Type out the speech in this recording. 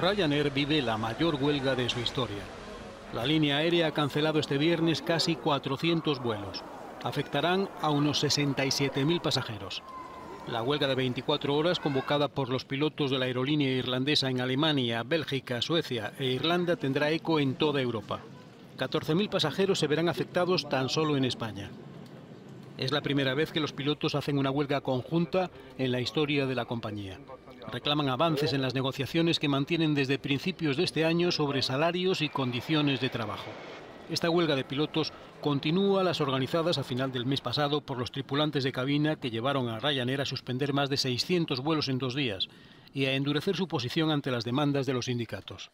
Ryanair vive la mayor huelga de su historia. La línea aérea ha cancelado este viernes casi 400 vuelos. Afectarán a unos 67.000 pasajeros. La huelga de 24 horas convocada por los pilotos de la aerolínea irlandesa en Alemania, Bélgica, Suecia e Irlanda tendrá eco en toda Europa. 14.000 pasajeros se verán afectados tan solo en España. Es la primera vez que los pilotos hacen una huelga conjunta en la historia de la compañía. Reclaman avances en las negociaciones que mantienen desde principios de este año sobre salarios y condiciones de trabajo. Esta huelga de pilotos continúa las organizadas a final del mes pasado por los tripulantes de cabina que llevaron a Ryanair a suspender más de 600 vuelos en dos días y a endurecer su posición ante las demandas de los sindicatos.